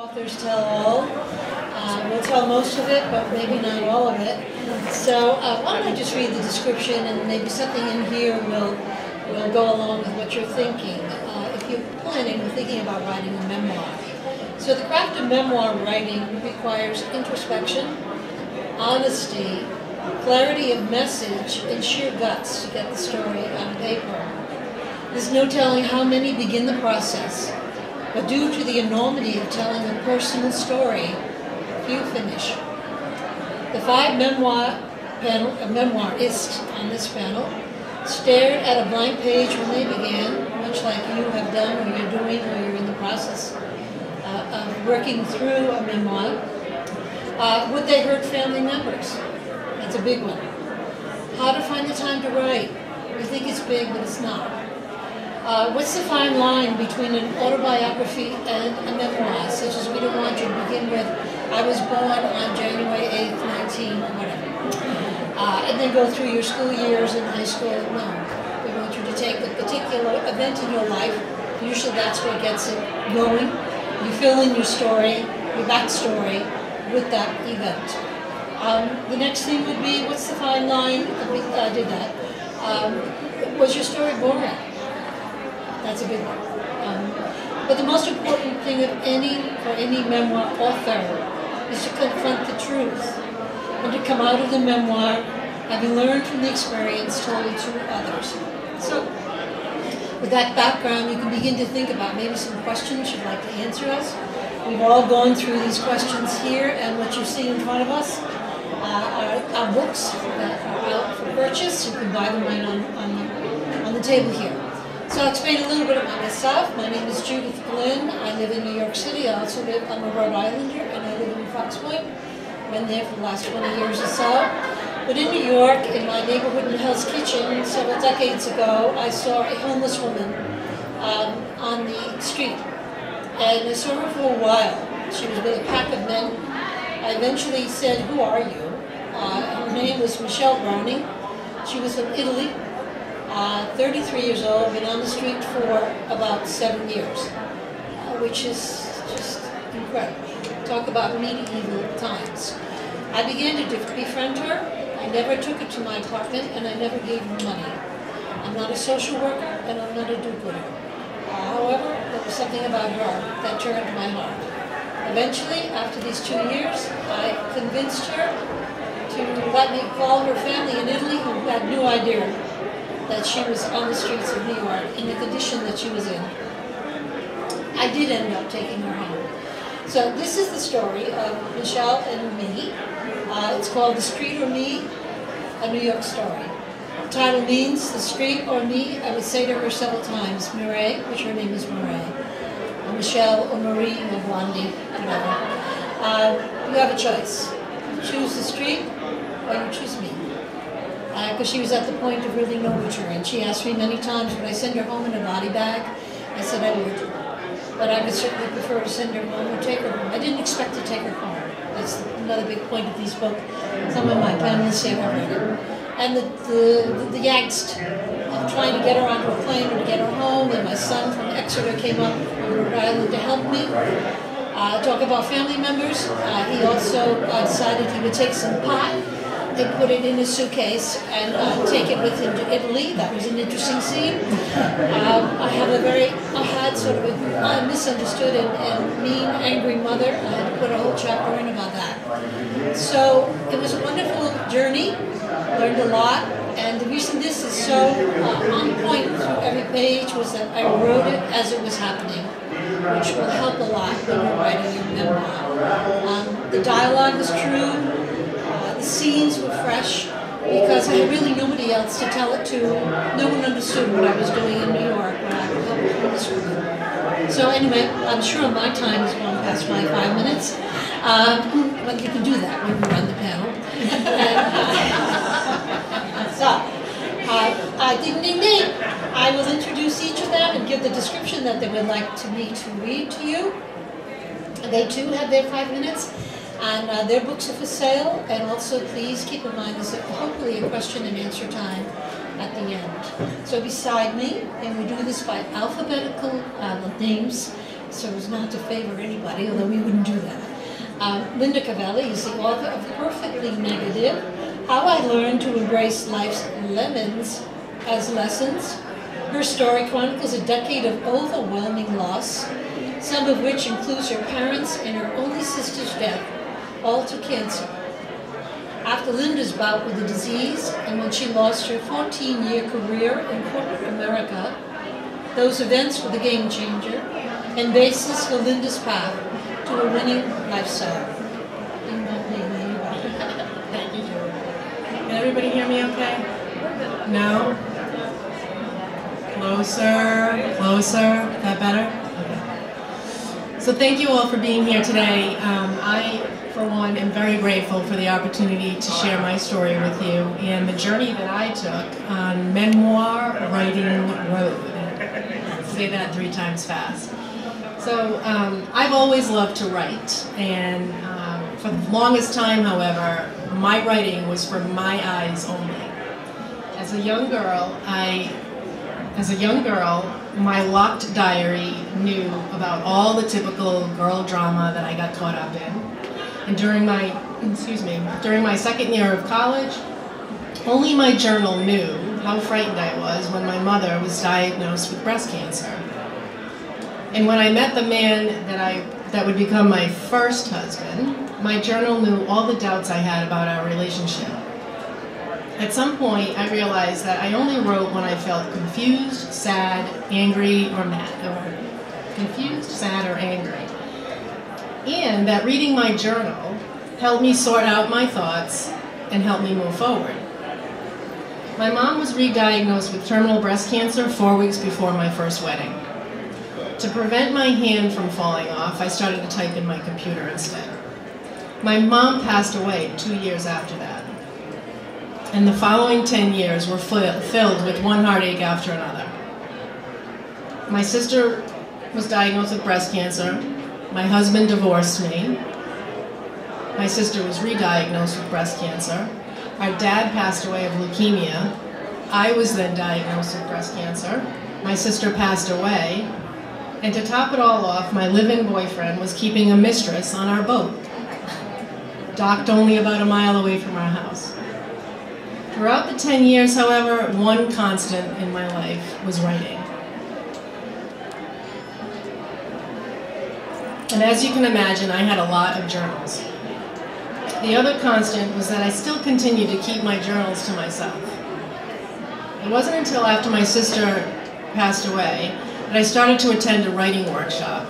Authors tell all. Uh, we'll tell most of it, but maybe not all of it. So uh, why don't I just read the description and maybe something in here will will go along with what you're thinking. Uh, if you're planning or thinking about writing a memoir. So the craft of memoir writing requires introspection, honesty, clarity of message, and sheer guts to get the story on paper. There's no telling how many begin the process, but due to the enormity of telling a personal story, few finish. The five memoir panel, uh, memoirists on this panel stared at a blank page when they began, much like you have done or you're doing or you're in the process uh, of working through a memoir. Uh, would they hurt family members? That's a big one. How to find the time to write. We think it's big, but it's not. Uh, what's the fine line between an autobiography and a memoir, such as we don't want you to begin with, I was born on January 8th, 19, whatever. Uh, and then go through your school years in high school. No. We want you to take a particular event in your life. Usually that's what gets it going. You fill in your story, your backstory with that event. Um, the next thing would be, what's the fine line? I did that. Um, was your story boring? That's a good one. Um, but the most important thing of any, for any memoir author, is to confront the truth and to come out of the memoir having learned from the experience told to others. So, with that background, you can begin to think about maybe some questions you'd like to answer us. We've all gone through these questions here, and what you see in front of us uh, are, books that are out for purchase. You can buy them right on, on, the, on the table here. So I'll explain a little bit about myself. My name is Judith Glynn. I live in New York City. I also live, I'm a Rhode Islander, and I live in Fox Point. Been there for the last 20 years or so. But in New York, in my neighborhood in Hell's Kitchen, several decades ago, I saw a homeless woman um, on the street. And I saw her for a while. She was with a pack of men. I eventually said, who are you? Uh, her name was Michelle Browning. She was from Italy uh, 33 years old, been on the street for about seven years, uh, which is just incredible. Talk about medieval times. I began to befriend her. I never took her to my apartment, and I never gave her money. I'm not a social worker, and I'm not a do-gooder. Uh, however, there was something about her that turned my heart. Eventually, after these two years, I convinced her to let me call her family in Italy who had no idea that she was on the streets of New York in the condition that she was in. I did end up taking her home. So this is the story of Michelle and me. Uh, it's called The Street or Me, a New York story. The title means The Street or Me. I would say to her several times, Mireille, which her name is Mireille, or Michelle or Marie or Blondie, whatever. Uh, you have a choice. You choose the street or you choose me because uh, she was at the point of really no return. And she asked me many times, would I send her home in a body bag? I said I would. But I would certainly prefer to send her home or take her home. I didn't expect to take her home. That's another big point of these books. Some of my panelists read it. And the, the, the, the angst of trying to get her onto a plane or to get her home, and my son from Exeter came up from Rhode Island to help me. Uh, talk about family members. Uh, he also uh, decided he would take some pot they put it in a suitcase and uh, take it with him to Italy. That was an interesting scene. Um, I have a very, I had sort of a misunderstood and, and, mean, angry mother. I had to put a whole chapter in about that. So it was a wonderful journey, learned a lot, and the reason this is so uh, on point through every page was that I wrote it as it was happening which will help a lot when you're writing your memoir. Um, the dialogue is true, the scenes were fresh because I had really nobody else to tell it to. No one understood what I was doing in New York when I was this woman. So anyway, I'm sure my time is gone past my five minutes. Um, but you can do that when you run the panel. so, uh, uh, ding ding ding. I will introduce each of them and give the description that they would like to me to read to you. They too have their five minutes. And uh, their books are for sale, and also please keep in mind there's hopefully a question and answer time at the end. So beside me, and we do this by alphabetical uh, names, so as not to favor anybody, although we wouldn't do that. Uh, Linda Carvelli is the author of Perfectly Negative, How I Learned to Embrace Life's Lemons as Lessons. Her story chronicles a decade of overwhelming loss, some of which includes her parents and her only sister's death, all to cancer. After Linda's bout with the disease and when she lost her 14-year career in corporate America, those events were the game changer and basis for Linda's path to a winning lifestyle. Thank you, Julie. Can everybody hear me okay? No? Closer, closer. Is That better? Okay. So thank you all for being here today. Um, I, for one, am very grateful for the opportunity to share my story with you and the journey that I took on Memoir Writing Road. Say that three times fast. So um, I've always loved to write, and um, for the longest time, however, my writing was for my eyes only. As a young girl, I, as a young girl, my locked diary knew about all the typical girl drama that I got caught up in. And during my, excuse me, during my second year of college, only my journal knew how frightened I was when my mother was diagnosed with breast cancer. And when I met the man that I that would become my first husband, my journal knew all the doubts I had about our relationship. At some point, I realized that I only wrote when I felt confused, sad, angry, or mad, or confused, sad, or angry. And that reading my journal helped me sort out my thoughts and help me move forward. My mom was re-diagnosed with terminal breast cancer four weeks before my first wedding. To prevent my hand from falling off, I started to type in my computer instead. My mom passed away two years after that. And the following 10 years were filled with one heartache after another. My sister was diagnosed with breast cancer. My husband divorced me. My sister was re-diagnosed with breast cancer. Our dad passed away of leukemia. I was then diagnosed with breast cancer. My sister passed away, and to top it all off, my live-in boyfriend was keeping a mistress on our boat, docked only about a mile away from our house. Throughout the 10 years, however, one constant in my life was writing. And as you can imagine, I had a lot of journals. The other constant was that I still continued to keep my journals to myself. It wasn't until after my sister passed away that I started to attend a writing workshop.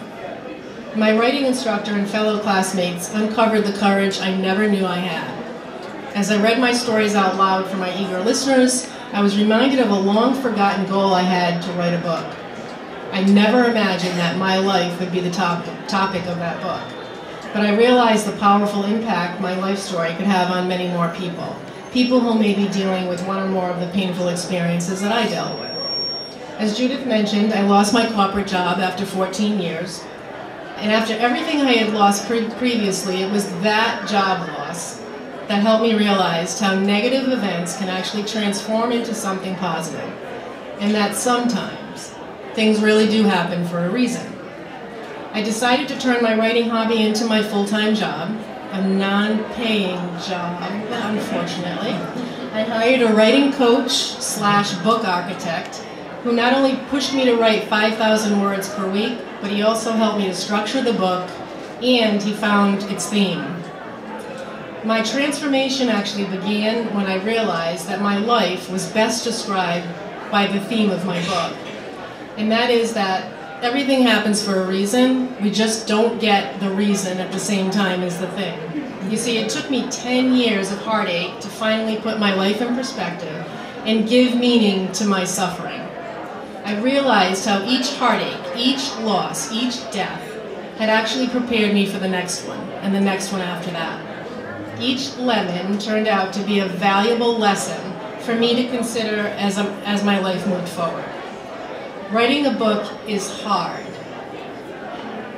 My writing instructor and fellow classmates uncovered the courage I never knew I had. As I read my stories out loud for my eager listeners, I was reminded of a long forgotten goal I had to write a book. I never imagined that my life would be the top, topic of that book. But I realized the powerful impact my life story could have on many more people. People who may be dealing with one or more of the painful experiences that I dealt with. As Judith mentioned, I lost my corporate job after 14 years. And after everything I had lost pre previously, it was that job loss that helped me realize how negative events can actually transform into something positive. And that sometimes things really do happen for a reason. I decided to turn my writing hobby into my full-time job, a non-paying job, unfortunately. I hired a writing coach slash book architect who not only pushed me to write 5,000 words per week, but he also helped me to structure the book, and he found its theme. My transformation actually began when I realized that my life was best described by the theme of my book. And that is that everything happens for a reason, we just don't get the reason at the same time as the thing. You see, it took me 10 years of heartache to finally put my life in perspective and give meaning to my suffering. I realized how each heartache, each loss, each death had actually prepared me for the next one, and the next one after that. Each lemon turned out to be a valuable lesson for me to consider as, a, as my life moved forward. Writing a book is hard.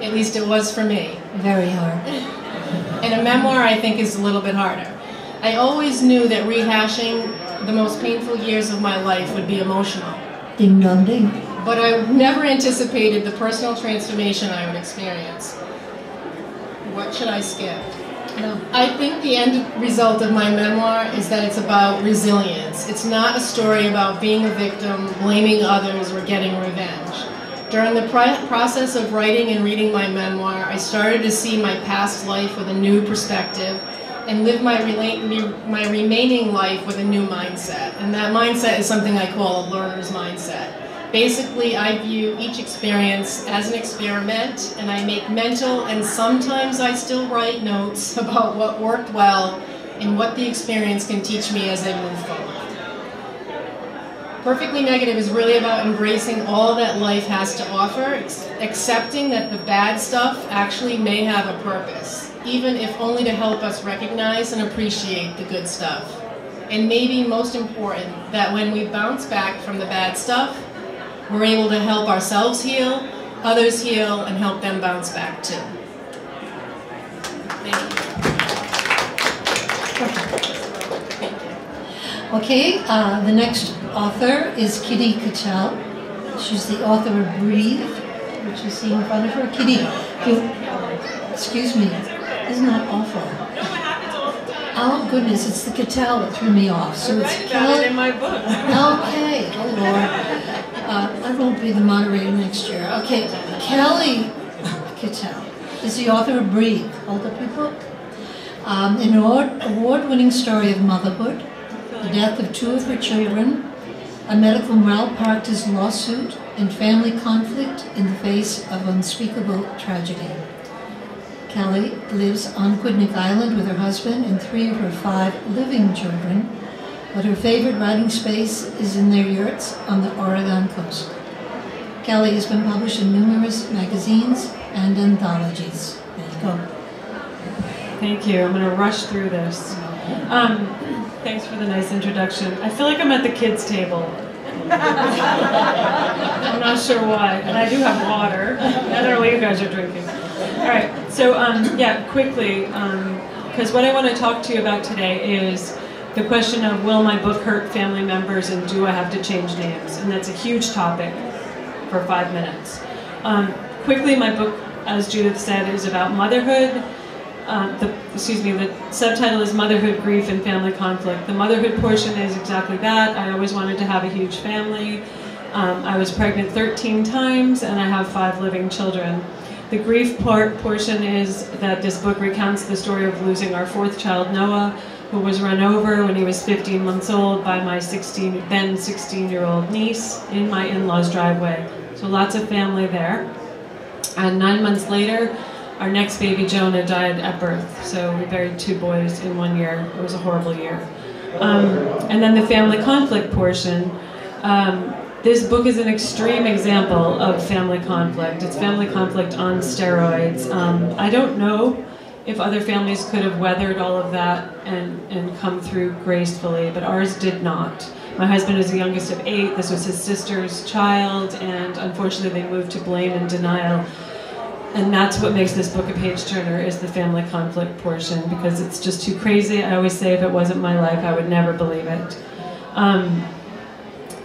At least it was for me. Very hard. and a memoir, I think, is a little bit harder. I always knew that rehashing the most painful years of my life would be emotional. Ding dong ding. but I never anticipated the personal transformation I would experience. What should I skip? No. I think the end result of my memoir is that it's about resilience. It's not a story about being a victim, blaming others, or getting revenge. During the process of writing and reading my memoir, I started to see my past life with a new perspective and live my, my remaining life with a new mindset. And that mindset is something I call a learner's mindset. Basically, I view each experience as an experiment, and I make mental and sometimes I still write notes about what worked well and what the experience can teach me as I move forward. Perfectly Negative is really about embracing all that life has to offer, accepting that the bad stuff actually may have a purpose, even if only to help us recognize and appreciate the good stuff. And maybe most important, that when we bounce back from the bad stuff, we're able to help ourselves heal, others heal, and help them bounce back too. Thank you. Okay, uh, the next author is Kitty Kittel. She's the author of Breathe, which you see in front of her. Kitty, you, excuse me, isn't that awful? Oh goodness, it's the Kittel that threw me off. So it's Kelly. in my book. Okay, oh Lord. Uh, I won't be the moderator next year. Okay, Kelly Kittel is the author of Breathe. Hold up your book. Um, an award-winning story of motherhood, the death of two of her children, a medical malpractice lawsuit, and family conflict in the face of unspeakable tragedy. Kelly lives on Aquidneck Island with her husband and three of her five living children but her favorite writing space is in their yurts on the Oregon coast. Kelly has been published in numerous magazines and anthologies. Thank you. I'm going to rush through this. Um, thanks for the nice introduction. I feel like I'm at the kids' table. I'm not sure why. And I do have water. I don't know what you guys are drinking. All right. So, um, yeah, quickly, because um, what I want to talk to you about today is the question of will my book hurt family members and do I have to change names? And that's a huge topic for five minutes. Um, quickly, my book, as Judith said, is about motherhood. Um, the, excuse me, the subtitle is Motherhood, Grief, and Family Conflict. The motherhood portion is exactly that. I always wanted to have a huge family. Um, I was pregnant 13 times and I have five living children. The grief part portion is that this book recounts the story of losing our fourth child, Noah, who was run over when he was 15 months old by my 16, then 16 year old niece in my in law's driveway. So lots of family there. And nine months later, our next baby, Jonah, died at birth. So we buried two boys in one year. It was a horrible year. Um, and then the family conflict portion. Um, this book is an extreme example of family conflict. It's family conflict on steroids. Um, I don't know if other families could have weathered all of that and, and come through gracefully, but ours did not. My husband is the youngest of eight. This was his sister's child, and unfortunately, they moved to blame and denial. And that's what makes this book a page turner is the family conflict portion because it's just too crazy. I always say if it wasn't my life, I would never believe it. Um,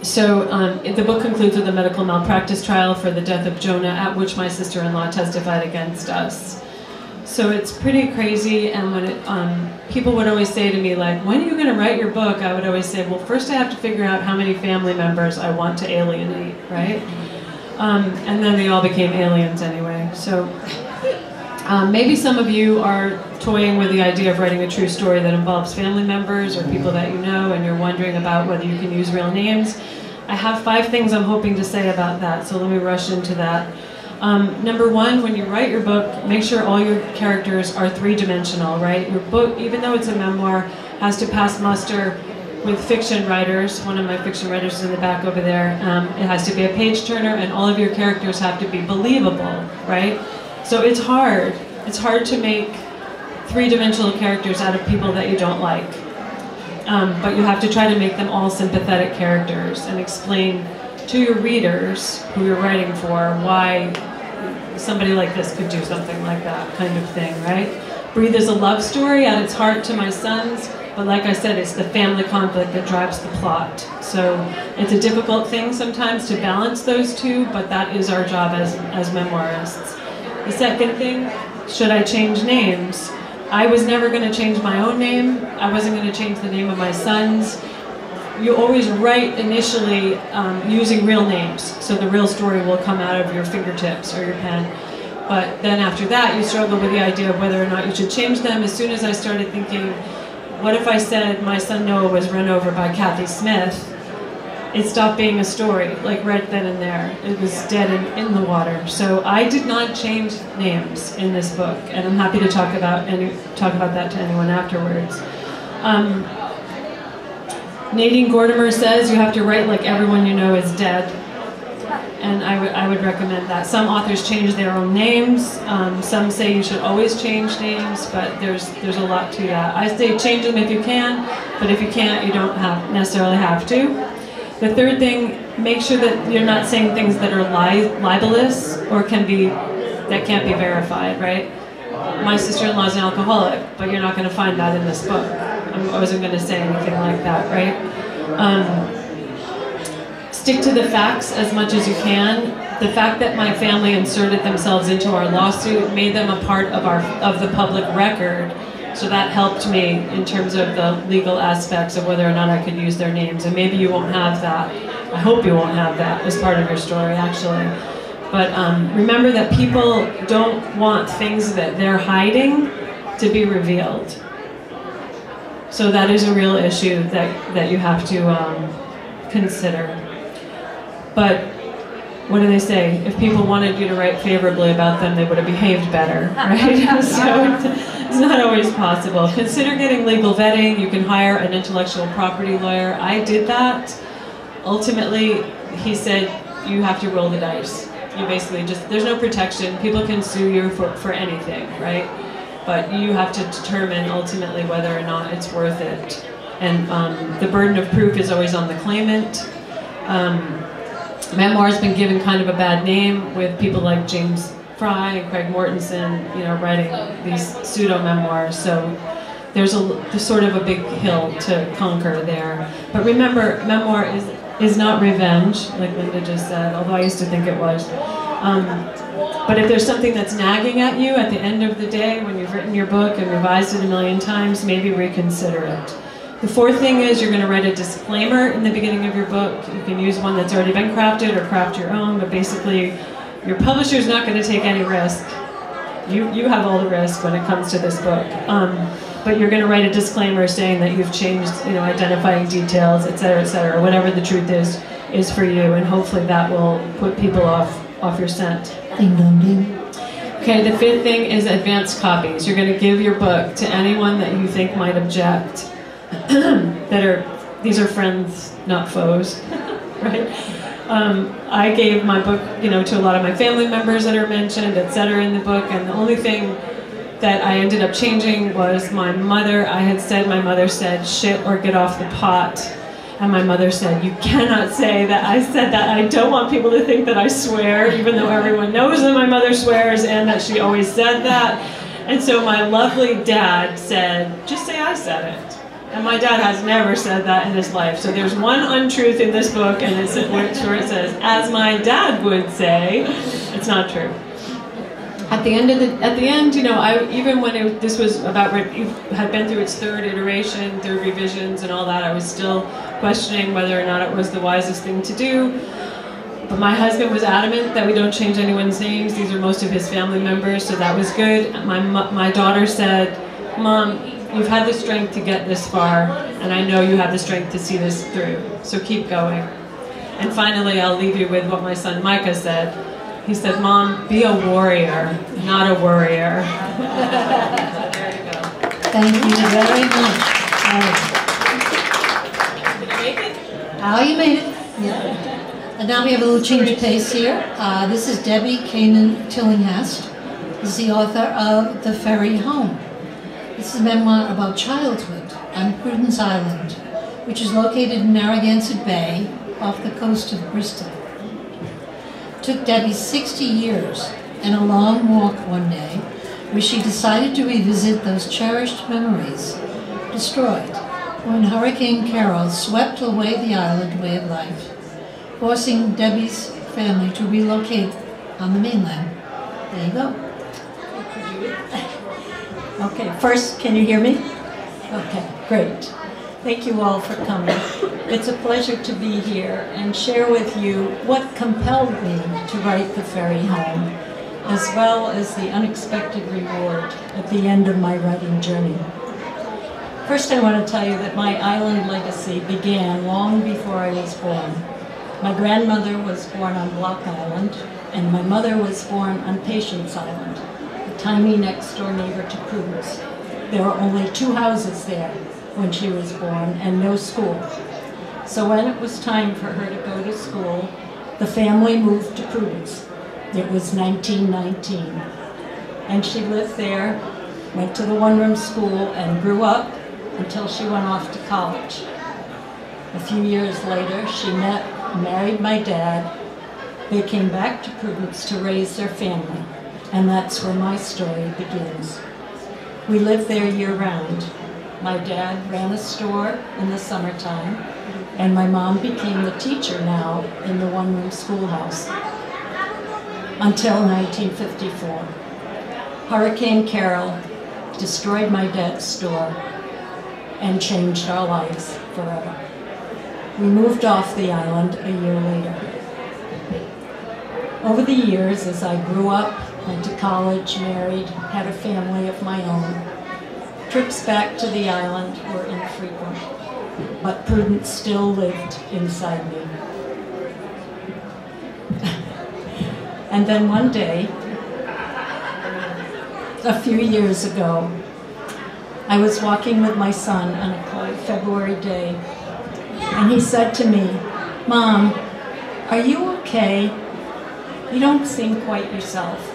so um, the book concludes with a medical malpractice trial for the death of Jonah, at which my sister-in-law testified against us. So it's pretty crazy, and when it, um, people would always say to me, like, when are you going to write your book? I would always say, well, first I have to figure out how many family members I want to alienate, right? Um, and then they all became aliens anyway. So um, maybe some of you are toying with the idea of writing a true story that involves family members or people that you know, and you're wondering about whether you can use real names. I have five things I'm hoping to say about that, so let me rush into that. Um, number one, when you write your book, make sure all your characters are three-dimensional, right? Your book, even though it's a memoir, has to pass muster with fiction writers. One of my fiction writers is in the back over there. Um, it has to be a page turner, and all of your characters have to be believable, right? So it's hard. It's hard to make three-dimensional characters out of people that you don't like. Um, but you have to try to make them all sympathetic characters and explain to your readers who you're writing for why somebody like this could do something like that kind of thing, right? Breathe is a love story at its heart to my sons. But like I said, it's the family conflict that drives the plot. So it's a difficult thing sometimes to balance those two, but that is our job as, as memoirists. The second thing, should I change names? I was never going to change my own name. I wasn't going to change the name of my sons. You always write initially um, using real names, so the real story will come out of your fingertips or your pen. But then after that, you struggle with the idea of whether or not you should change them. As soon as I started thinking, what if I said my son Noah was run over by Kathy Smith? It stopped being a story, like right then and there. It was dead in, in the water. So I did not change names in this book, and I'm happy to talk about any talk about that to anyone afterwards. Um, Nadine Gordimer says you have to write like everyone you know is dead and I would I would recommend that. Some authors change their own names. Um, some say you should always change names, but there's there's a lot to that. I say change them if you can, but if you can't, you don't have necessarily have to. The third thing, make sure that you're not saying things that are li- libelous or can be that can't be verified. Right? My sister-in-law is an alcoholic, but you're not going to find that in this book. I wasn't going to say anything like that, right? Um, stick to the facts as much as you can. The fact that my family inserted themselves into our lawsuit made them a part of our of the public record. So that helped me in terms of the legal aspects of whether or not I could use their names. And maybe you won't have that. I hope you won't have that as part of your story, actually. But um, remember that people don't want things that they're hiding to be revealed. So that is a real issue that, that you have to um, consider. But what do they say? If people wanted you to write favorably about them, they would have behaved better, right? so it's not always possible. Consider getting legal vetting. You can hire an intellectual property lawyer. I did that. Ultimately, he said you have to roll the dice. You basically just, there's no protection. People can sue you for, for anything, right? But you have to determine ultimately whether or not it's worth it. And um, the burden of proof is always on the claimant. Um, memoir has been given kind of a bad name with people like James Frey and Greg Mortenson, you know, writing these pseudo memoirs. So there's a there's sort of a big hill to conquer there. But remember, memoir is is not revenge, like Linda just said. Although I used to think it was. Um, but if there's something that's nagging at you at the end of the day when you've written your book and revised it a million times, maybe reconsider it. The fourth thing is you're going to write a disclaimer in the beginning of your book. You can use one that's already been crafted or craft your own, but basically your publisher is not going to take any risk. You, you have all the risk when it comes to this book. Um, but you're going to write a disclaimer saying that you've changed, you know, identifying details, et cetera, et cetera, whatever the truth is, is for you, and hopefully that will put people off, off your scent. Okay, the fifth thing is advanced copies. You're going to give your book to anyone that you think might object. that are these are friends, not foes, right? Um, I gave my book, you know, to a lot of my family members that are mentioned, et cetera, in the book, and the only thing that I ended up changing was my mother. I had said, my mother said, shit or get off the pot. And my mother said, You cannot say that I said that. I don't want people to think that I swear, even though everyone knows that my mother swears and that she always said that. And so my lovely dad said, Just say I said it. And my dad has never said that in his life. So there's one untruth in this book, and it's where it says, "As my dad would say," it's not true. At the end of the, at the end, you know, I even when it, this was about had been through its third iteration, third revisions, and all that, I was still questioning whether or not it was the wisest thing to do. But my husband was adamant that we don't change anyone's names. These are most of his family members, so that was good. My my daughter said, "Mom, You've had the strength to get this far, and I know you have the strength to see this through. So keep going. And finally, I'll leave you with what my son Micah said. He said, Mom, be a warrior, not a worrier. there you go. Thank you very much. Did you make? How you made it? Yeah. And now we have a little change of pace here. Uh, this is Debbie Kanan Tillinghast. Is the author of The Ferry Home. This is a memoir about childhood on Prudence Island, which is located in Narragansett Bay off the coast of Bristol. It took Debbie 60 years and a long walk one day where she decided to revisit those cherished memories destroyed when Hurricane Carol swept away the island way of life, forcing Debbie's family to relocate on the mainland. There you go. Okay, first, can you hear me? Okay, great. Thank you all for coming. It's a pleasure to be here and share with you what compelled me to write The Ferry Home, as well as the unexpected reward at the end of my writing journey. First, I want to tell you that my island legacy began long before I was born. My grandmother was born on Block Island, and my mother was born on Patience Island, a tiny next-door neighbor to Prudence. There were only two houses there when she was born and no school. So when it was time for her to go to school, the family moved to Prudence. It was 1919. And she lived there, went to the one-room school, and grew up until she went off to college. A few years later, she met, married my dad. They came back to Prudence to raise their family, and that's where my story begins. We lived there year-round. My dad ran a store in the summertime, and my mom became the teacher now in the one-room schoolhouse until 1954. Hurricane Carol destroyed my dad's store and changed our lives forever. We moved off the island a year later. Over the years, as I grew up, went to college, married, had a family of my own, trips back to the island were infrequent, but Prudence still lived inside me. and then one day, a few years ago, I was walking with my son on a cold February day, and he said to me, Mom, are you okay? You don't seem quite yourself.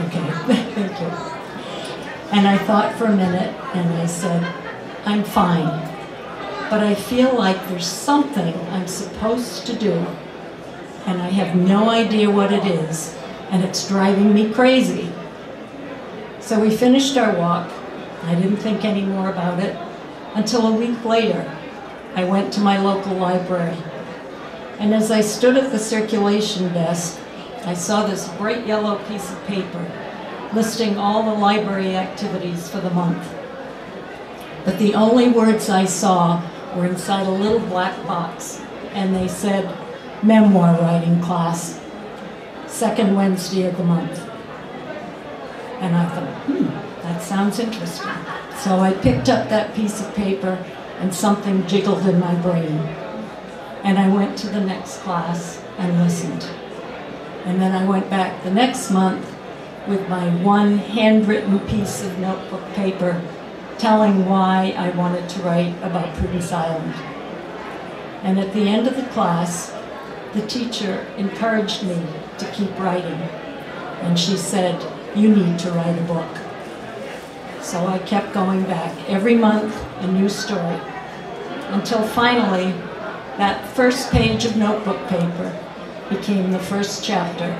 Okay, thank you. And I thought for a minute, and I said, I'm fine, but I feel like there's something I'm supposed to do, and I have no idea what it is, and it's driving me crazy. So we finished our walk. I didn't think any more about it until a week later. I went to my local library. And as I stood at the circulation desk, I saw this bright yellow piece of paper listing all the library activities for the month. But the only words I saw were inside a little black box, and they said, memoir writing class, second Wednesday of the month. And I thought, hmm, that sounds interesting. So I picked up that piece of paper and something jiggled in my brain. And I went to the next class and listened. And then I went back the next month with my one handwritten piece of notebook paper telling why I wanted to write about Prudence Island. And at the end of the class, the teacher encouraged me to keep writing. And she said, you need to write a book. So I kept going back. Every month, a new story. Until finally, that first page of notebook paper became the first chapter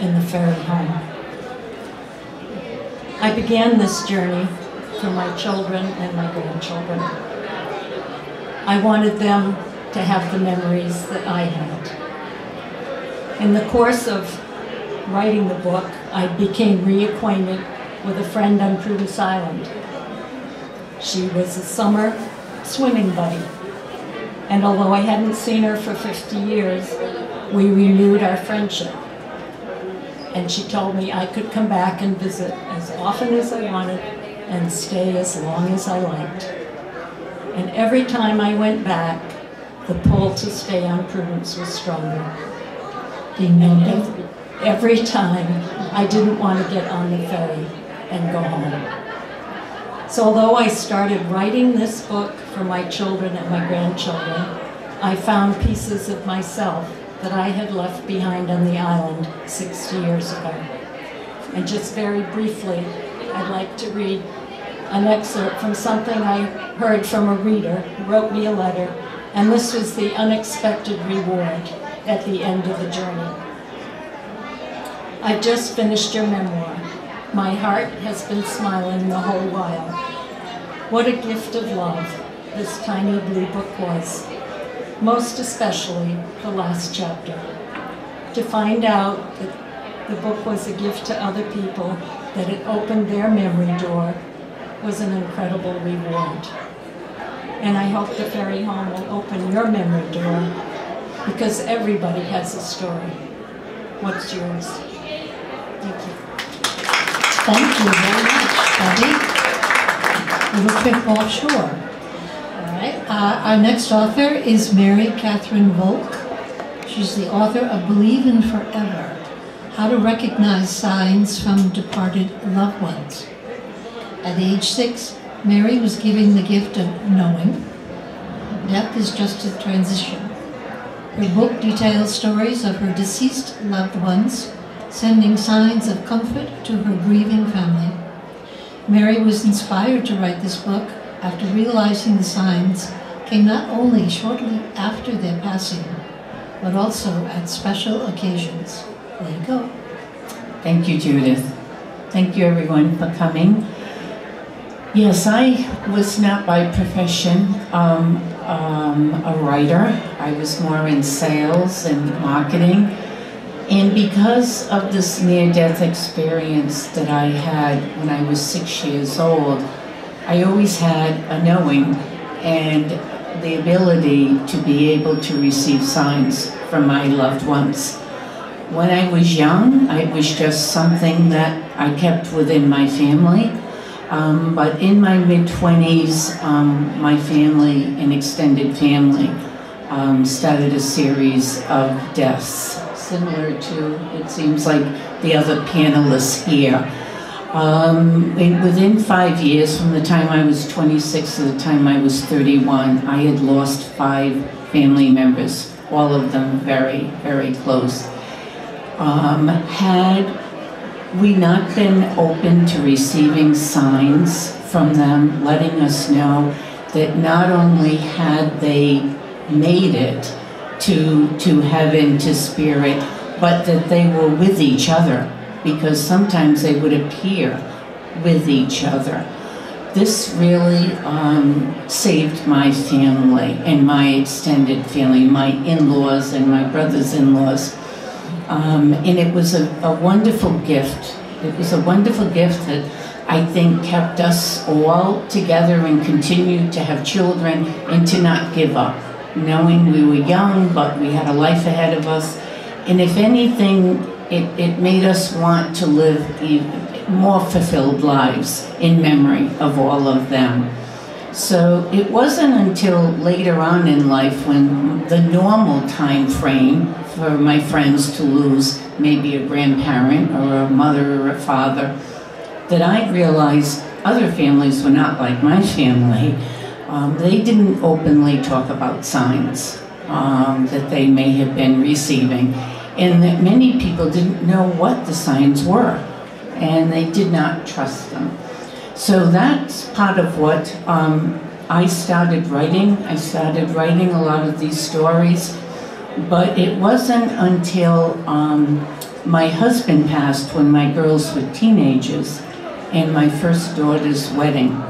in The Ferry Home. I began this journey for my children and my grandchildren. I wanted them to have the memories that I had. In the course of writing the book, I became reacquainted with a friend on Prudence Island. She was a summer swimming buddy. And although I hadn't seen her for 50 years, we renewed our friendship. And she told me I could come back and visit often as I wanted and stay as long as I liked. And every time I went back, the pull to stay on Prudence was stronger. And every, every time I didn't want to get on the ferry and go home. So although I started writing this book for my children and my grandchildren, I found pieces of myself that I had left behind on the island 60 years ago. And just very briefly, I'd like to read an excerpt from something I heard from a reader who wrote me a letter, and this was the unexpected reward at the end of the journey. I've just finished your memoir. My heart has been smiling the whole while. what a gift of love this tiny blue book was, most especially the last chapter. To find out that the book was a gift to other people, that it opened their memory door, was an incredible reward. And I hope the Ferry Home will open your memory door because everybody has a story. What's yours? Thank you. Thank you very much, Debbie. Little trip offshore. All right, uh, our next author is Mary Catherine Volk. She's the author of Believe in Forever, How to Recognize Signs from Departed Loved Ones. At age six, Mary was given the gift of knowing. Death is just a transition. Her book details stories of her deceased loved ones, sending signs of comfort to her grieving family. Mary was inspired to write this book after realizing the signs came not only shortly after their passing, but also at special occasions. There you go. Thank you, Judith. Thank you, everyone, for coming. Yes, I was not by profession um, um, a writer. I was more in sales and marketing. And because of this near death experience that I had when I was six years old, I always had a knowing and the ability to be able to receive signs from my loved ones. When I was young, it was just something that I kept within my family. Um, but in my mid 20s, um, my family and extended family um, started a series of deaths, similar to, it seems like, the other panelists here. Um, within five years, from the time I was 26 to the time I was 31, I had lost five family members, all of them very, very close. Um, had we not been open to receiving signs from them, letting us know that not only had they made it to, to heaven, to spirit, but that they were with each other, because sometimes they would appear with each other. This really um, saved my family and my extended family, my in-laws and my brother's in-laws. Um, and it was a, a wonderful gift. It was a wonderful gift that I think kept us all together and continued to have children and to not give up, knowing we were young, but we had a life ahead of us. And if anything, it, it made us want to live more fulfilled lives in memory of all of them. So it wasn't until later on in life when the normal time frame for my friends to lose maybe a grandparent or a mother or a father that I realized other families were not like my family. Um, they didn't openly talk about signs um, that they may have been receiving, and that many people didn't know what the signs were, and they did not trust them. So that's part of what um, I started writing. I started writing a lot of these stories, but it wasn't until um, my husband passed when my girls were teenagers and my first daughter's wedding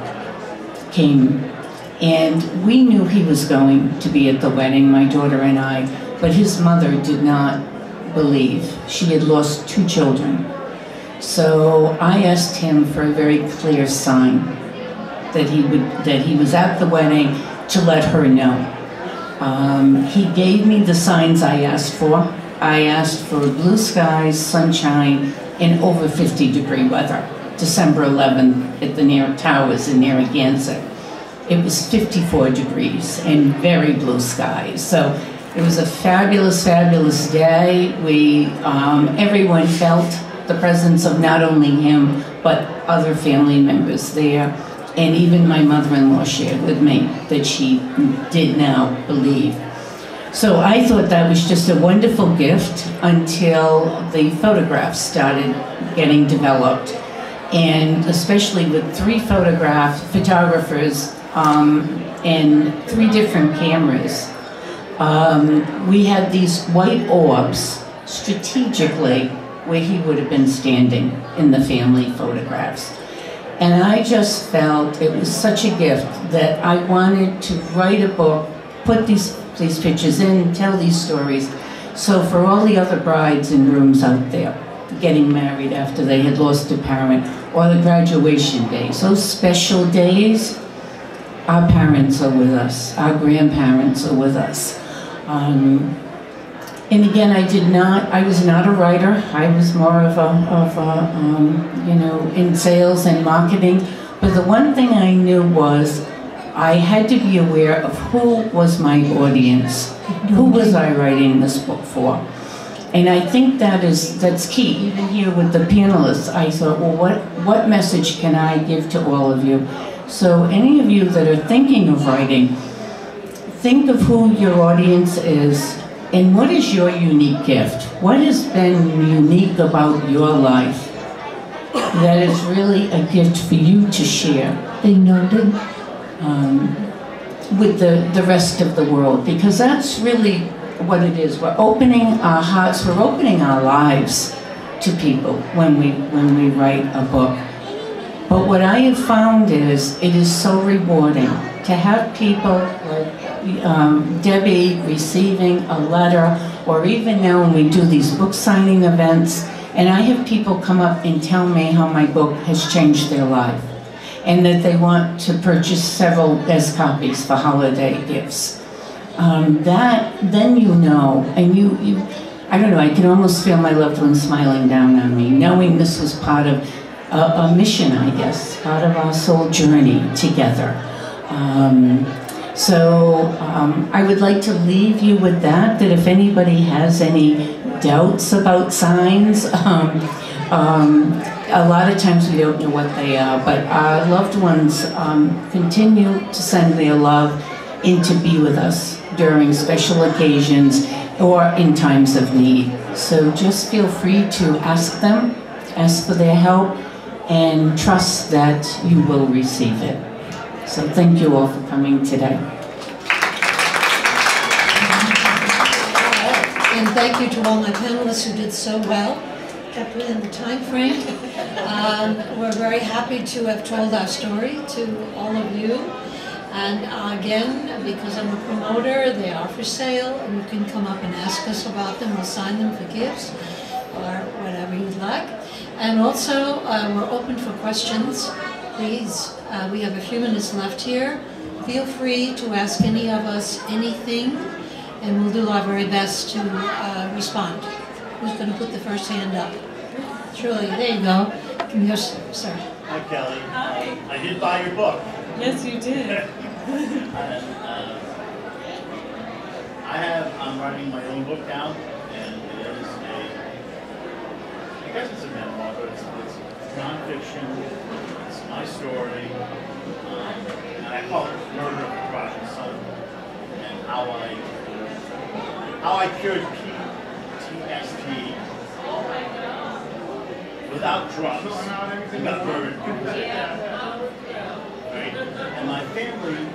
came. And we knew he was going to be at the wedding, my daughter and I, but his mother did not believe. She had lost two children so I asked him for a very clear sign that he would that he was at the wedding to let her know. Um, he gave me the signs I asked for. I asked for blue skies, sunshine, and over 50 degree weather. December 11th at the Near Towers in Narragansett. It was 54 degrees and very blue skies. So it was a fabulous, fabulous day. We, um, everyone felt the presence of not only him, but other family members there. And even my mother-in-law shared with me that she did now believe. So I thought that was just a wonderful gift until the photographs started getting developed. And especially with three photograph photographers um, and three different cameras, um, we had these white orbs strategically where he would have been standing in the family photographs. And I just felt it was such a gift that I wanted to write a book, put these, these pictures in, tell these stories. So for all the other brides and grooms out there, getting married after they had lost a parent, or the graduation days, those special days, our parents are with us, our grandparents are with us. Um, and again, I did not, I was not a writer. I was more of a, of a um, you know, in sales and marketing. But the one thing I knew was I had to be aware of who was my audience. Who was I writing this book for? And I think that is that's key. Even here with the panelists, I thought, well, what what message can I give to all of you? So any of you that are thinking of writing, think of who your audience is and what is your unique gift? What has been unique about your life that is really a gift for you to share? They noted. Um, with the, the rest of the world because that's really what it is. We're opening our hearts, we're opening our lives to people when we when we write a book. But what I have found is it is so rewarding to have people like um, Debbie receiving a letter, or even now when we do these book signing events, and I have people come up and tell me how my book has changed their life, and that they want to purchase several as copies for holiday gifts. Um, that then you know, and you, you, I don't know, I can almost feel my loved ones smiling down on me, knowing this was part of a, a mission, I guess, part of our soul journey together. Um, so um, I would like to leave you with that, that if anybody has any doubts about signs, um, um, a lot of times we don't know what they are, but our loved ones um, continue to send their love in to be with us during special occasions or in times of need. So just feel free to ask them, ask for their help, and trust that you will receive it. So thank you all for coming today. And thank you to all my panelists who did so well, kept within the time frame. Um, we're very happy to have told our story to all of you. And again, because I'm a promoter, they are for sale, and you can come up and ask us about them. We'll sign them for gifts or whatever you'd like. And also, uh, we're open for questions. Please, uh, we have a few minutes left here. Feel free to ask any of us anything, and we'll do our very best to uh, respond. Who's going to put the first hand up? Truly, there you go. Come here, sir. Hi, Kelly. Hi. I did buy your book. Yes, you did. and, uh, I have, I'm writing my own book now, and it is a, I guess it's a memoir, but it's, it's nonfiction, it's my story, and I call it Murder of the Prodigal Son, and how I, how I cured PTSD without drugs, got right? And my family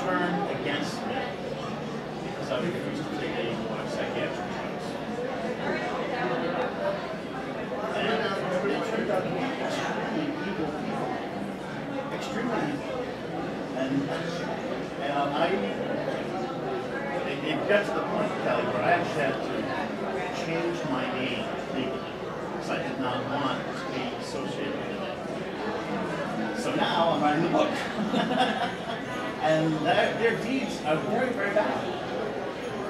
turned against me because I refused to take any more psychiatric drugs. And it turned out to be extremely evil people. Extremely evil. And, and I, it, it got to the point, Kelly, where I actually had to change my name legally because I did not want to be associated with it. So now I'm writing the book. and their, their deeds are very, very bad.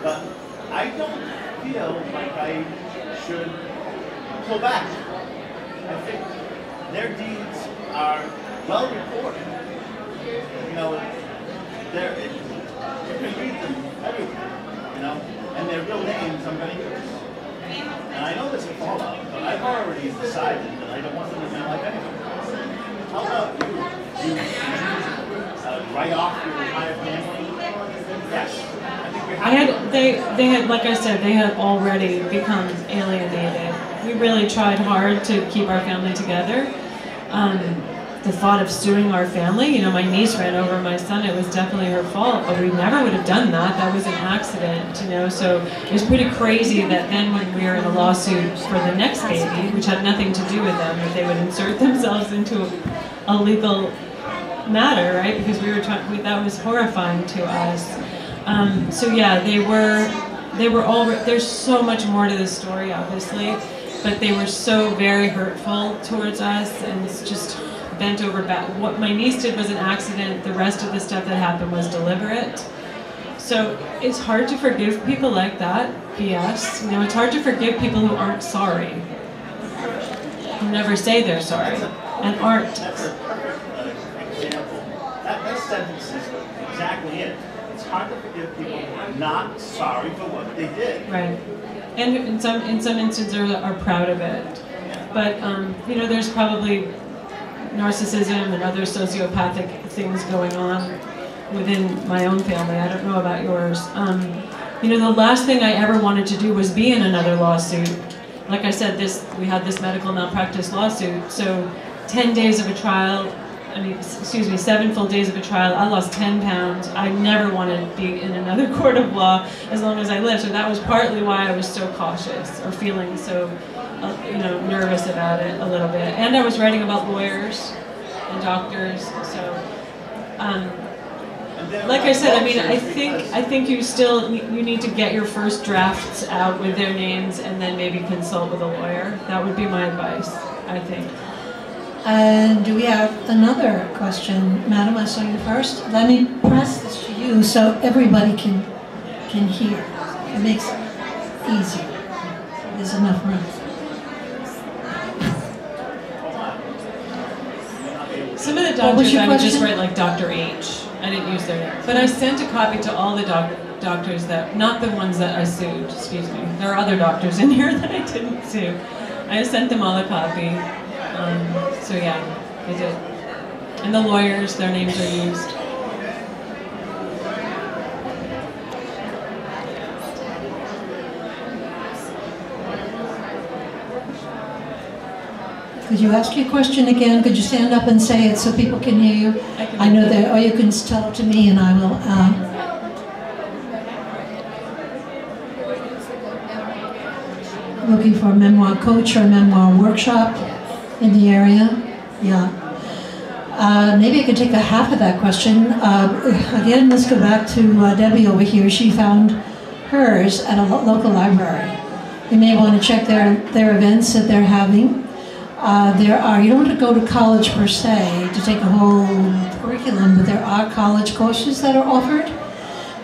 But I don't feel like I should pull back. I think their deeds are well reported. You know, they're, you can read them everywhere, you know, and their real names I'm going to use. And I know there's a fallout, but I've already decided that I don't want them in my life anyway. How about you? You, uh, write off your entire family? Yes. I I had they they had like I said they had already become alienated. We really tried hard to keep our family together. Um, the thought of suing our family, you know, my niece ran over my son. It was definitely her fault, but we never would have done that. That was an accident, you know. So it was pretty crazy that then when we were in a lawsuit for the next baby, which had nothing to do with them, that they would insert themselves into a legal matter, right? Because we were trying, we, that was horrifying to us. Um, so yeah, they were, they were all. There's so much more to the story, obviously, but they were so very hurtful towards us, and it's just bent over back. What my niece did was an accident. The rest of the stuff that happened was deliberate. So it's hard to forgive people like that, BS. You know, it's hard to forgive people who aren't sorry, who never say they're sorry, and aren't. That's example. That, that sentence is exactly it. It's hard to forgive people who are not sorry for what they did. Right. And in some in some instances are, are proud of it. But um, you know, there's probably narcissism and other sociopathic things going on within my own family. I don't know about yours. Um, you know, the last thing I ever wanted to do was be in another lawsuit. Like I said, this we had this medical malpractice lawsuit. So, 10 days of a trial. I mean, excuse me, seven full days of a trial. I lost 10 pounds. I never wanted to be in another court of law as long as I lived. So that was partly why I was so cautious or feeling so, uh, you know, nervous about it a little bit. And I was writing about lawyers and doctors. So, um, like I said, I mean, I think I think you still you need to get your first drafts out with their names and then maybe consult with a lawyer. That would be my advice. I think. And do we have another question? Madam, I saw you first. Let me press this to you so everybody can can hear. It makes it easier. There's enough room. Some of the doctors I would just write like Dr. H. I didn't use their name. But I sent a copy to all the doc- doctors that, not the ones that I sued, excuse me. There are other doctors in here that I didn't sue. I sent them all a copy. Um, so yeah, I did. And the lawyers, their names are used. Could you ask your question again? Could you stand up and say it so people can hear you? I I know that, or you can tell it to me and I will, uh, looking for a memoir coach or a memoir workshop in the area? Yeah. Uh, maybe I could take a half of that question. Uh, again, let's go back to uh, Debbie over here. She found hers at a lo- local library. You may want to check their, their events that they're having. Uh, there are, you don't have to go to college per se to take a whole curriculum, but there are college courses that are offered.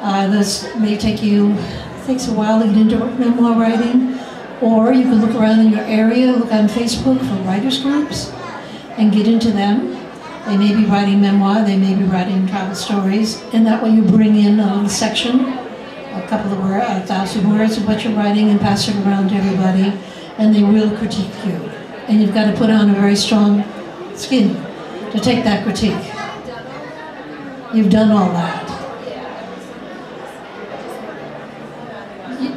Uh, this may take you, it takes a while to get into memoir writing, or you can look around in your area, look on Facebook for writers groups, and get into them. They may be writing memoir, they may be writing travel stories, and that way you bring in a little section, a couple of words, a thousand words of what you're writing, and pass it around to everybody, and they will critique you. And you've got to put on a very strong skin to take that critique. You've done all that.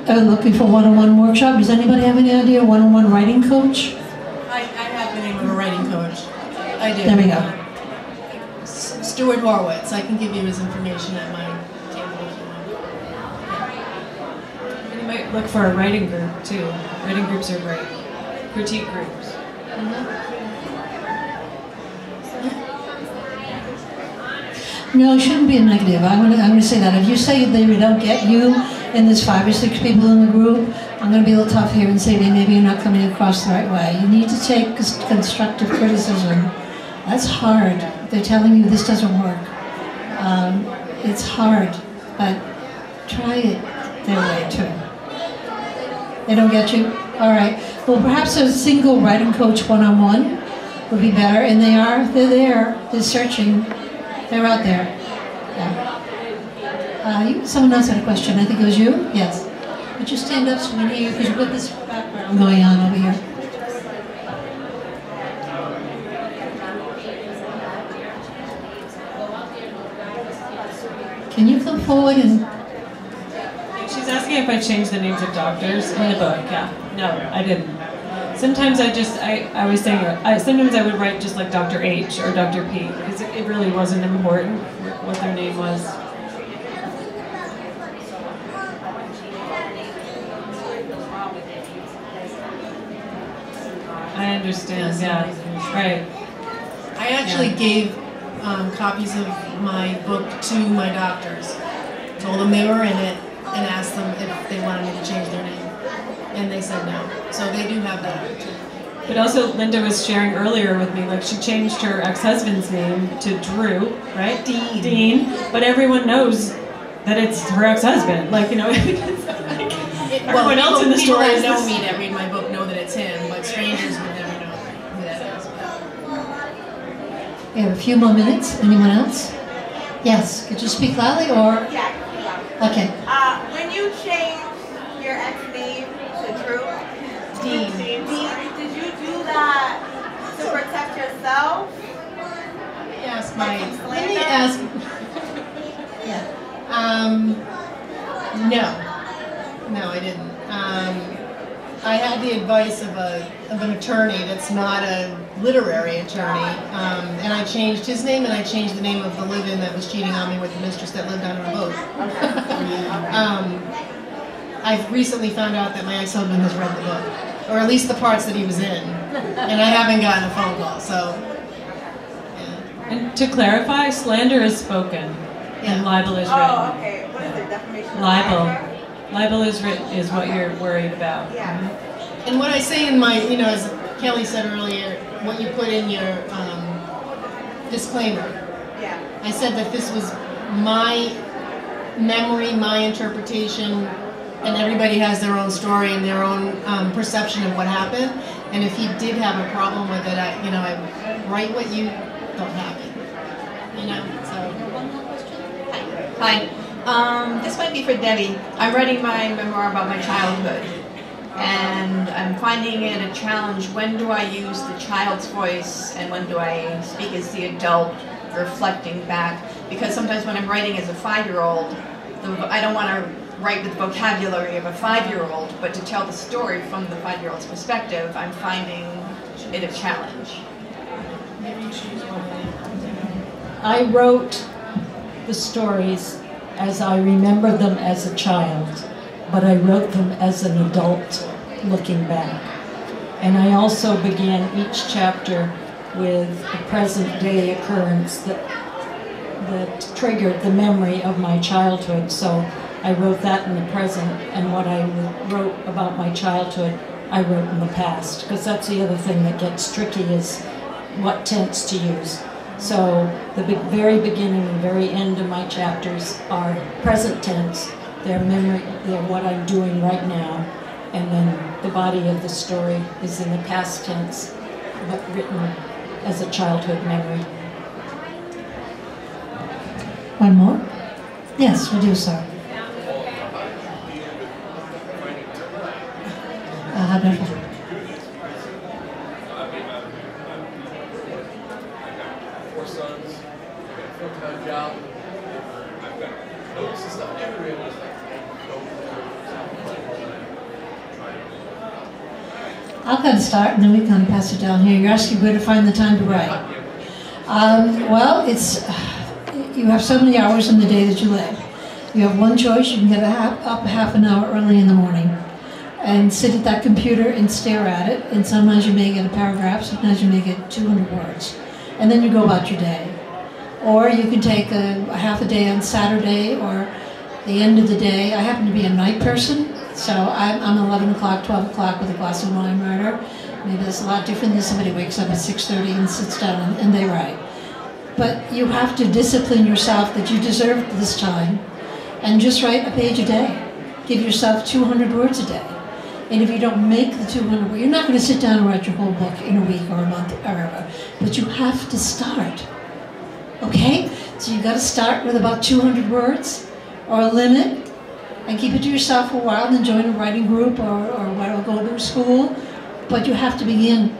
Uh, looking for one-on-one workshop. Does anybody have any idea? One-on-one writing coach. I, I have the name of a writing coach. I do. There we go. Stuart Horwitz. I can give you his information at my table if you want. You might look for a writing group too. Writing groups are great. Critique groups. No, it shouldn't be a negative. I'm going to I'm to say that. If you say they don't get you, and there's five or six people in the group, I'm going to be a little tough here and say "Hey, maybe you're not coming across the right way. You need to take constructive criticism. That's hard. They're telling you this doesn't work. Um, it's hard, but try it their way too. They don't get you? All right. Well, perhaps a single writing coach one-on-one would be better. And they are, they're there, they're searching, they're out there. Yeah. Uh, someone else had a question. I think it was you? Yes. Would you stand up so we can hear you? Because you've got this background going on over here. Can you come forward and She's asking if I changed the names of doctors in the book. Yeah. No, I didn't. Sometimes I just, I, I was saying, I, sometimes I would write just like Dr. H or Dr. P because it, it really wasn't important what their name was. I understand, yeah, right. I actually gave um, copies of my book to my doctors. Told them they were in it and asked them if they wanted me to change their name. And they said no. So they do have that opportunity. But also, Linda was sharing earlier with me, like she changed her ex-husband's name to Drew, right? Dean. Dean. But everyone knows that it's her ex-husband. Like you know, it's like, It- everyone well, else in the people story that is know me that read my book know that it's him, but strangers would never know who that is. We have a few more minutes. Anyone else? Yes, could you speak loudly or, Yeah. okay. Uh, when you changed Let me ask my. Like Let me ask. Yeah. Um. No. No, I didn't. Um. I had the advice of a of an attorney that's not a literary attorney, um, and I changed his name and I changed the name of the live-in that was cheating on me with the mistress that lived on our boat. um, I've recently found out that my ex-husband has read the book, or at least the parts that he was in, and I haven't gotten a phone call. So, yeah. And to clarify, slander is spoken, Yeah. and libel is Oh, written. okay. What is it? Defamation Libel. Libel is written is what you're worried about. Yeah. And what I say in my, you know, as Kelly said earlier, what you put in your um, disclaimer, Yeah. I said that this was my memory, my interpretation, and everybody has their own story and their own um, perception of what happened. And if he did have a problem with it, I, you know, I write what you thought happened. You know, so. One more question. Hi. Um, this might be for Debbie. I'm writing my memoir about my childhood, and I'm finding it a challenge. When do I use the child's voice, and when do I speak as the adult, reflecting back? Because sometimes when I'm writing as a five-year-old, I don't want to write with the vocabulary of a five-year-old, but to tell the story from the five-year-old's perspective, I'm finding it a challenge. I wrote the stories as I remember them as a child, but I wrote them as an adult looking back. And I also began each chapter with a present day occurrence that, that triggered the memory of my childhood. So I wrote that in the present, and what I wrote about my childhood, I wrote in the past. Because that's the other thing that gets tricky is what tense to use. So the very beginning and very end of my chapters are present tense. They're memory. They're what I'm doing right now, and then the body of the story is in the past tense, but written as a childhood memory. One more? Yes, we do, sir. Uh, how about- four sons, I got a full-time job. I've got notes and stuff everywhere. It's like, I'll kind of start and then we kind of pass it down here. You're asking where to find the time to write. Um, well, it's you have so many hours in the day that you live. You have one choice. You can get up half an hour early in the morning and sit at that computer and stare at it. And sometimes you may get a paragraph, sometimes you may get 200 words. And then you go about your day. Or you can take a, a half a day on Saturday or the end of the day. I happen to be a night person, so I'm, I'm 11 o'clock, 12 o'clock with a glass of wine writer. Maybe that's a lot different than somebody wakes up at 6.30 and sits down and, and they write. But you have to discipline yourself that you deserve this time and just write a page a day. Give yourself 200 words a day. And if you don't make the 200 words, you're not going to sit down and write your whole book in a week or a month or ever. But you have to start. Okay? So you've got to start with about 200 words or a limit and keep it to yourself for a while, then join a writing group or, or what, go to school. But you have to begin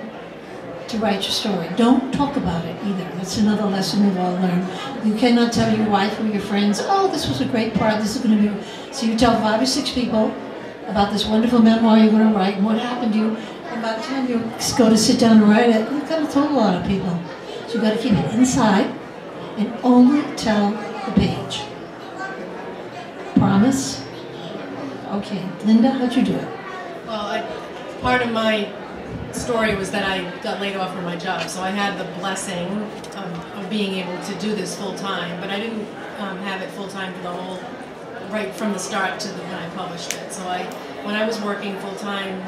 to write your story. Don't talk about it either. That's another lesson we've all learned. You cannot tell your wife or your friends, oh, this was a great part, this is going to be. So you tell five or six people about this wonderful memoir you're going to write and what happened to you. And by the time you go to sit down and write it, you've got to told a lot of people. So you've got to keep it inside and only tell the page. Promise? Okay. Linda, how'd you do it? Well, I, part of my story was that I got laid off from my job, so I had the blessing of, of being able to do this full time, but I didn't um, have it full time for the whole, right from the start to the, when I published it. So I, when I was working full time,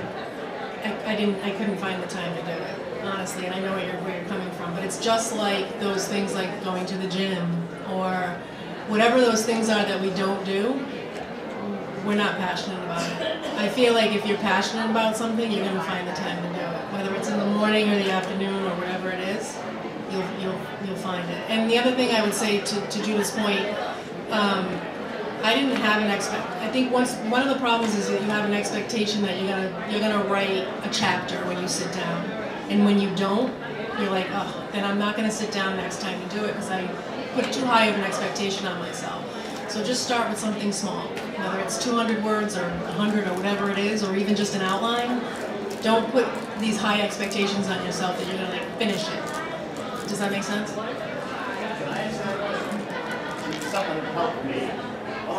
I, I didn't, I couldn't find the time to do it, honestly, and I know where you're, where you're coming from, but it's just like those things like going to the gym or whatever those things are that we don't do, we're not passionate about it. I feel like if you're passionate about something, you're gonna find the time to do it. Whether it's in the morning or the afternoon or whatever it is, you'll, you'll, you'll find it. And the other thing I would say to, to Judith's point, um, I didn't have an expect. I think once one of the problems is that you have an expectation that you're gonna you're gonna write a chapter when you sit down, and when you don't, you're like, oh, then I'm not gonna sit down next time to do it because I put too high of an expectation on myself. So just start with something small, whether it's 200 words or 100 or whatever it is, or even just an outline. Don't put these high expectations on yourself that you're gonna like finish it. Does that make sense? Me.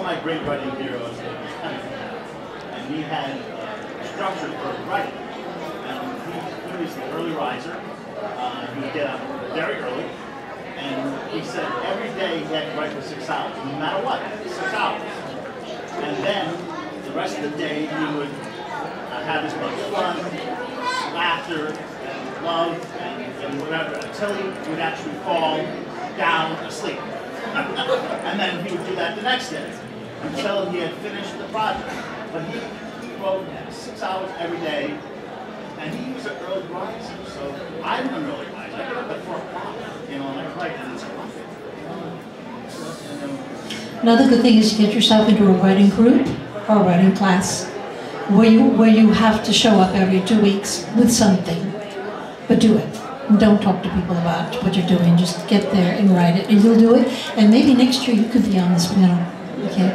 Of my great writing heroes. And he had uh, structure for writing. And he, he was an early riser. Uh, he would get up very early. And he said every day he had to write for six hours, no matter what, six hours. And then the rest of the day he would uh, have as much fun, laughter, and love, and, and whatever, until he would actually fall down asleep. and then he would do that the next day until he had finished the project. But he, he wrote six hours every day, and he was an early riser. So I'm an early riser. I up at four o'clock, you know, and I write, and it's. Another good thing is to get yourself into a writing group or a writing class where you, where you have to show up every two weeks with something. But do it. Don't talk to people about what you're doing. Just get there and write it, and you'll do it. And maybe next year you could be on this panel. Okay.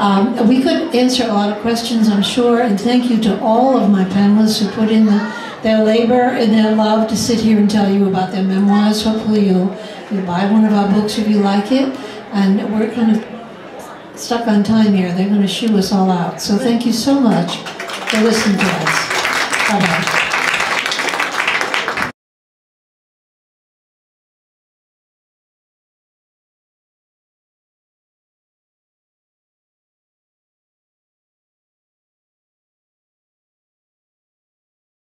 Um, we could answer a lot of questions, I'm sure, and thank you to all of my panelists who put in the, their labor and their love to sit here and tell you about their memoirs. Hopefully you'll, you'll buy one of our books if you like it. And we're kind of stuck on time here. They're going to shoo us all out. So thank you so much for listening to us. Bye-bye.